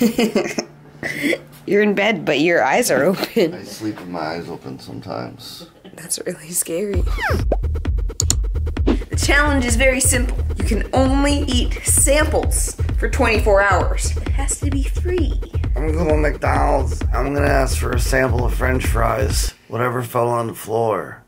You're in bed, but your eyes are open. I sleep with my eyes open sometimes. That's really scary. The challenge is very simple. You can only eat samples for 24 hours. It has to be three. I'm going to McDonald's. I'm gonna ask for a sample of French fries. Whatever fell on the floor.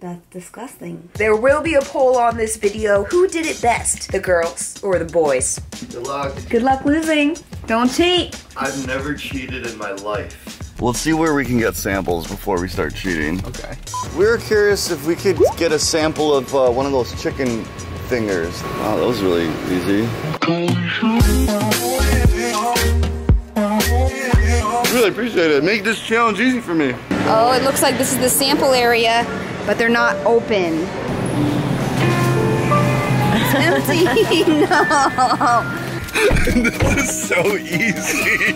That's disgusting. There will be a poll on this video. Who did it best? The girls or the boys? Good luck. Good luck losing. Don't cheat. I've never cheated in my life. We'll see where we can get samples before we start cheating. Okay. We were curious if we could get a sample of uh, one of those chicken fingers. Wow, that was really easy. Really appreciate it. Make this challenge easy for me. Oh, it looks like this is the sample area, but they're not open. It's empty. no. this is so easy.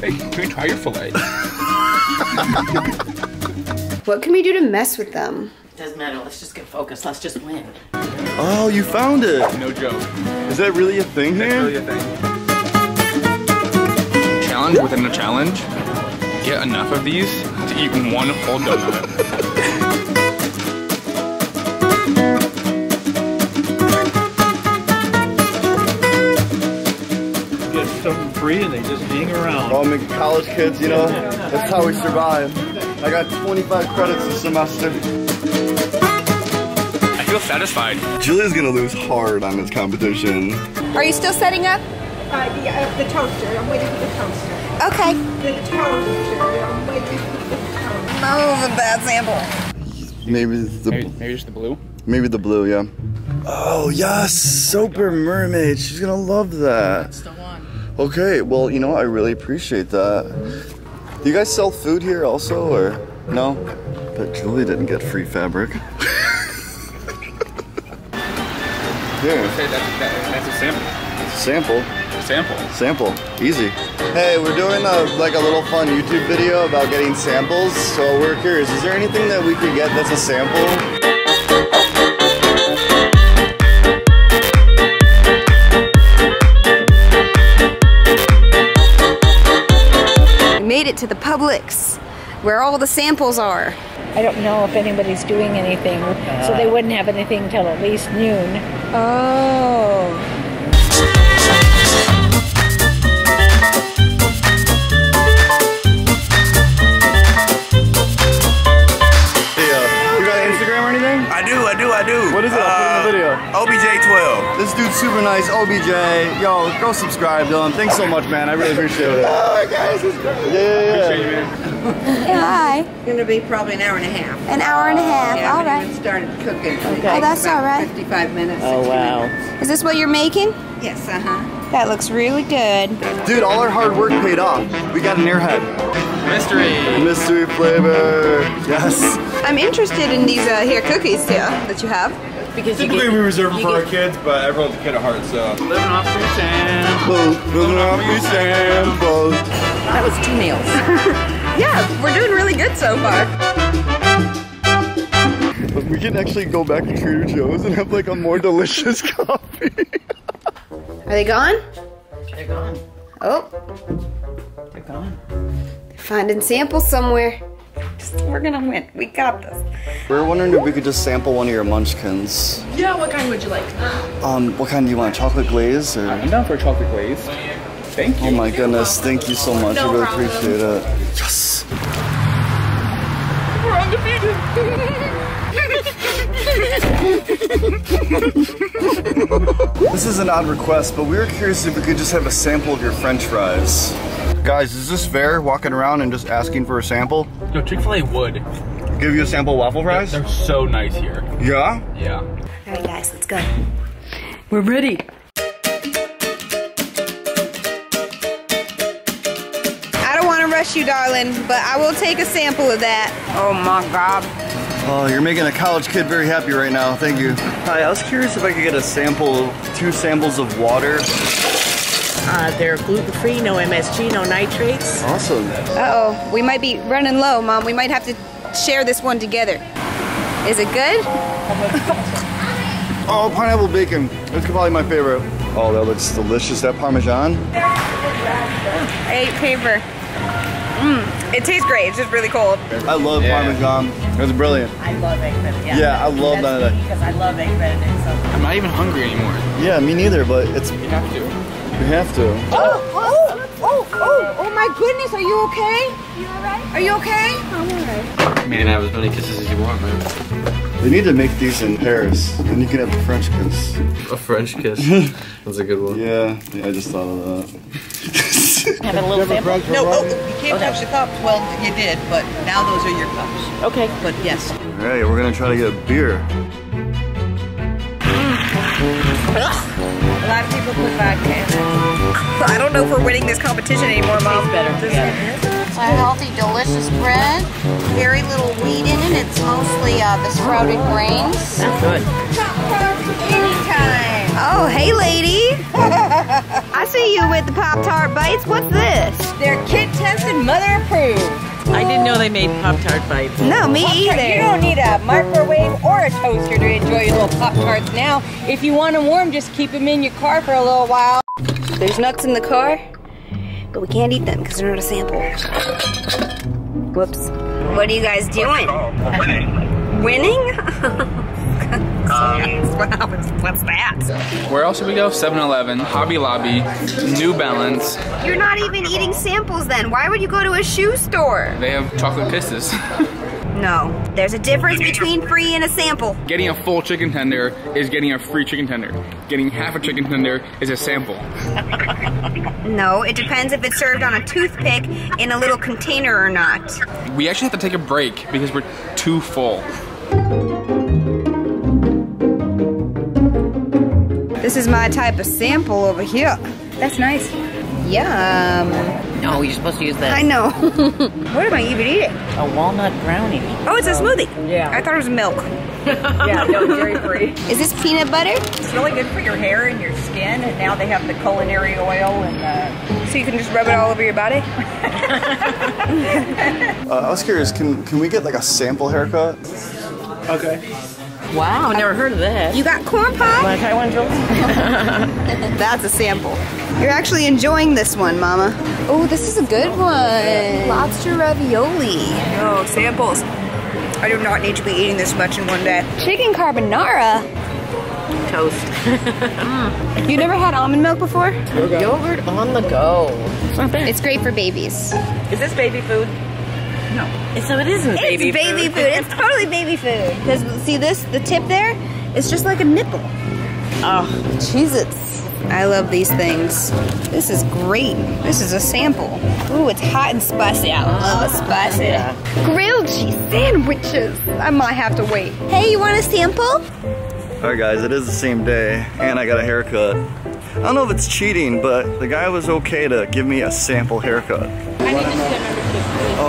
Hey, can we try your fillet? What can we do to mess with them? Doesn't matter. Let's just get focused. Let's just win. Oh, you found it. No joke. Is that really a thing That's here? really a thing. Challenge within a challenge. Get enough of these to eat one whole donut. Get something free and they just hang around. Oh, I mean, college kids, you know, that's how we survive. I got 25 credits this semester. I feel satisfied. Julia's gonna lose hard on this competition. Are you still setting up? Uh, yeah, uh, the toaster. I'm waiting for the toaster. Okay. The toaster. I'm waiting for the toaster. That was a bad sample. Maybe the Maybe, maybe just the blue. maybe the blue, yeah. Oh yes, Super Mermaid. She's gonna love that. That's the one. Okay, well, you know, I really appreciate that. Do you guys sell food here also, or no? But Julie didn't get free fabric. Here, Okay, that, that, that's a sample. sample. Sample. Sample. Easy. Hey, we're doing a, like a little fun YouTube video about getting samples, so we're curious, is there anything that we could get that's a sample? Publix, where all the samples are. I don't know if anybody's doing anything, so they uh. wouldn't have anything till at least noon. Oh. Super nice, OBJ. Yo, go subscribe Dylan. Thanks so much, man. I really appreciate it. Oh, guys, this is great. Yeah, yeah, yeah. Hi. It's going to be probably an hour and a half. An hour and a half. Yeah, all I haven't right. even started cooking. It Oh, that's all right. 55 minutes. Oh, wow. minutes. Is this what you're making? Yes, uh-huh. That looks really good. Dude, all our hard work paid off. We got an airhead. Mystery. Mystery flavor. Yes. I'm interested in these uh, here cookies too that you have. Because you Typically, get, we reserve them you for our kids, but everyone's a kid at heart, so. Living off free Both. Living off these samples. that was two meals. Yeah, we're doing really good so far. We can actually go back to Trader Joe's and have like a more delicious coffee. Are they gone? They're gone. Oh, They're gone. They're finding samples somewhere. Just, we're gonna win. We got this. we were wondering if we could just sample one of your munchkins. Yeah, what kind would you like? Um, what kind do you want? Chocolate glaze or? I'm down for a chocolate glaze. Thank you. Oh my goodness, thank you so much. I really appreciate it. Yes. This is an odd request, but we were curious if we could just have a sample of your french fries. Guys, is this fair, walking around and just asking for a sample? No, Chick-fil-A would. Give you a sample of waffle fries? They're so nice here. Yeah? Yeah. All right, guys, let's go. We're ready. I don't want to rush you, darling, but I will take a sample of that. Oh my God. Oh, you're making a college kid very happy right now. Thank you. Hi, I was curious if I could get a sample, two samples of water. Uh, they're gluten-free, no MSG, no nitrates. Awesome. Uh oh, we might be running low, Mom. We might have to share this one together. Is it good? Oh, pineapple bacon. That's probably my favorite. Oh, that looks delicious. That Parmesan? I ate paper. Mmm, it tastes great. It's just really cold. I love Yeah. Parmesan. It was brilliant. I love egg benedict. Yeah, I love none of that. Because I love egg benedict. So. I'm not even hungry anymore. Yeah, me neither, but it's You have to. You have to. Oh, oh, oh, oh, oh my goodness. Are you okay? You alright? Are you okay? I'm alright. You can have as many kisses as you want, man. They need to make these in Paris, and you can have a French kiss. A French kiss. That's a good one. Yeah, yeah I just thought of that. Have a little sample. No, oh, you can't touch the cups. Well, you did, but now those are your cups. Okay. But yes. All right, we're gonna try to get a beer. A lot of people put vodka in it. I don't know if we're winning this competition anymore, Mom. better together. It's a healthy, delicious bread. Very little wheat in it. It's mostly uh, the sprouted grains. That's good. Anytime. Oh, hey, lady. I see you with the Pop Tart bites. What's this? They're kid tested, mother approved. I didn't know they made Pop Tart bites. No, me either. You don't need a microwave or a toaster to enjoy your little Pop Tarts now. If you want them warm, just keep them in your car for a little while. There's nuts in the car, but we can't eat them because they're not a sample. Whoops. What are you guys doing? Winning? What's that? Where else should we go? 7-Eleven, Hobby Lobby, New Balance. You're not even eating samples then. Why would you go to a shoe store? They have chocolate kisses. No. There's a difference between free and a sample. getting a full chicken tender is getting a free chicken tender. Getting half a chicken tender is a sample. No, it depends if it's served on a toothpick in a little container or not. We actually have to take a break because we're too full. This is my type of sample over here. That's nice. Yum. No, you're supposed to use that. I know. what am I even eating? A walnut brownie. Oh, it's a smoothie. Yeah. I thought it was milk. yeah, no, dairy free. Is this peanut butter? It's really good for your hair and your skin, and now they have the culinary oil and uh, So you can just rub it all over your body? Uh, I was curious, can can we get like a sample haircut? Okay. Wow, never heard of that. You got corn pop? Want to try one, Jules? That's a sample. You're actually enjoying this one, Mama. Oh, this is a good one. Lobster ravioli. Oh, samples. I do not need to be eating this much in one day. Chicken carbonara. Toast. You never had almond milk before? Yogurt on the go. It's. It's great for babies. is this baby food? So it isn't baby it's baby food. It's totally baby food. Because see this, the tip there, it's just like a nipple. Oh, Cheez-Its. I love these things. This is great. This is a sample. Ooh, it's hot and spicy. I love a spicy. Grilled cheese sandwiches. I might have to wait. Hey, you want a sample? All right, guys, it is the same day, and I got a haircut. I don't know if it's cheating, but the guy was okay to give me a sample haircut.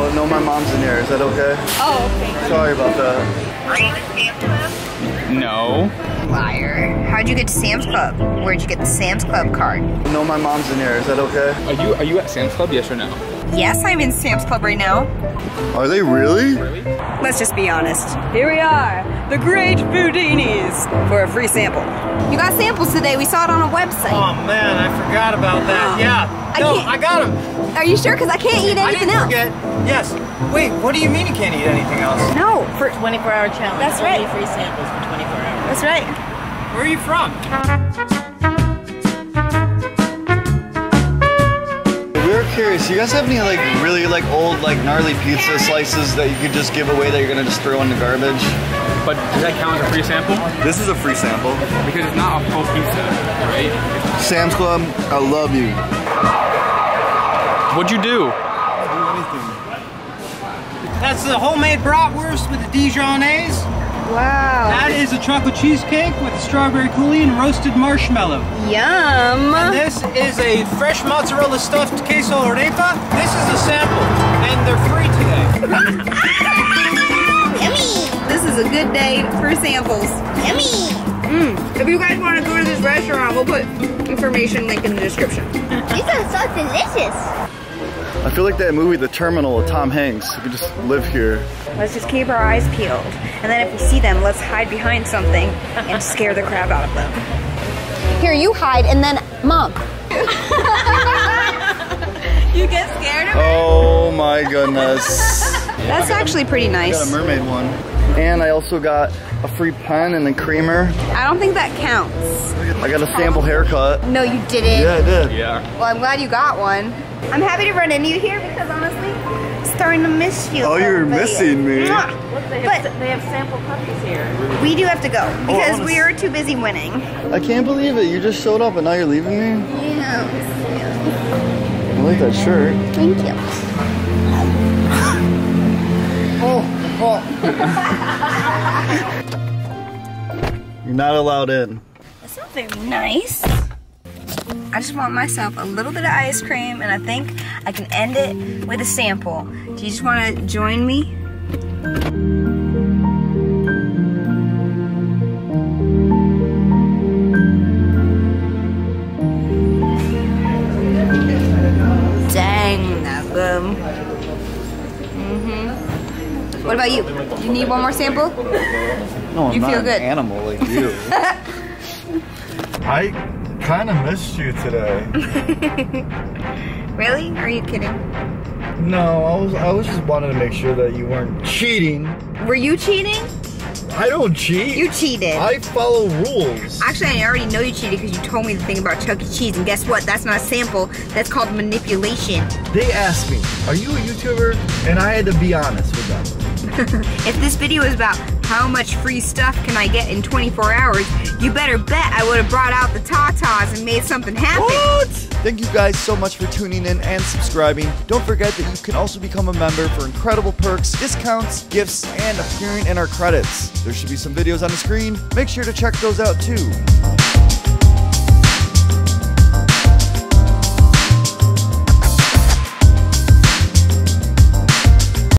Oh no, my mom's in here. Is that okay? Oh, okay. Sorry about that. Are you at Sam's Club? No. Liar. How'd you get to Sam's Club? Where'd you get the Sam's Club card? No, my mom's in here. Is that okay? Are you are you at Sam's Club? Yes or no? Yes, I'm in Sam's Club right now. Are they really? Let's just be honest. Here we are, the great Foodinis, for a free sample. You got samples today. We saw it on a website. Oh man, I forgot about that. Yeah. I no, I got them. Are you sure? Because I can't eat I anything didn't else. forget. Yes. Wait, what do you mean you can't eat anything else? No, for 24 hour challenge. That's Only right. free samples for 24 hours. that's right. Where are you from? Curious. You guys have any like really like old like gnarly pizza slices that you could just give away that you're gonna just throw in the garbage? But does that count as a free sample? This is a free sample. Because it's not a full pizza, right? Sam's Club, I love you. What'd you do? Do anything. That's the homemade bratwurst with the Dijonnaise. Wow. That is a chocolate cheesecake with strawberry coulis and roasted marshmallow. Yum. And this is a fresh mozzarella stuffed queso arepa. This is a sample, and they're free today. Yummy. This is a good day for samples. Yummy. Mm. If you guys want to go to this restaurant, we'll put information link in the description. These are so delicious. I feel like that movie The Terminal with Tom Hanks. We could just live here. Let's just keep our eyes peeled. And then if we see them, let's hide behind something and scare the crap out of them. Here, you hide, and then mom. You get scared of me. Oh my goodness. That's actually pretty I nice. got a mermaid one. And I also got a free pen and a creamer. I don't think that counts. I got a sample haircut. No, you didn't. Yeah, I did. Yeah. Well, I'm glad you got one. I'm happy to run into you here because honestly, I'm starting to miss you. Oh, you're little bit. missing me. Look, they But- they have sample puppies here. We do have to go oh, because wanna we are too busy winning. I can't believe it. You just showed up and now you're leaving me? Yeah. I like that shirt. Thank you. You're not allowed in. That's not very nice. I just want myself a little bit of ice cream and I think I can end it with a sample. Do you just want to join me? About you? You need one more sample? No, I'm You not feel an good. animal like you. I kind of missed you today. Really? Are you kidding? No, I was I was just wanting to make sure that you weren't cheating. Were you cheating? I don't cheat. You cheated. I follow rules. Actually, I already know you cheated because you told me the thing about Chuck E. Cheese, and guess what? That's not a sample. That's called manipulation. They asked me, "Are you a YouTuber?" And I had to be honest with them. If this video is about how much free stuff can I get in 24 hours, you better bet I would have brought out the tatas and made something happen. What? Thank you guys so much for tuning in and subscribing. Don't forget that you can also become a member for incredible perks, discounts, gifts, and appearing in our credits. There should be some videos on the screen. Make sure to check those out too.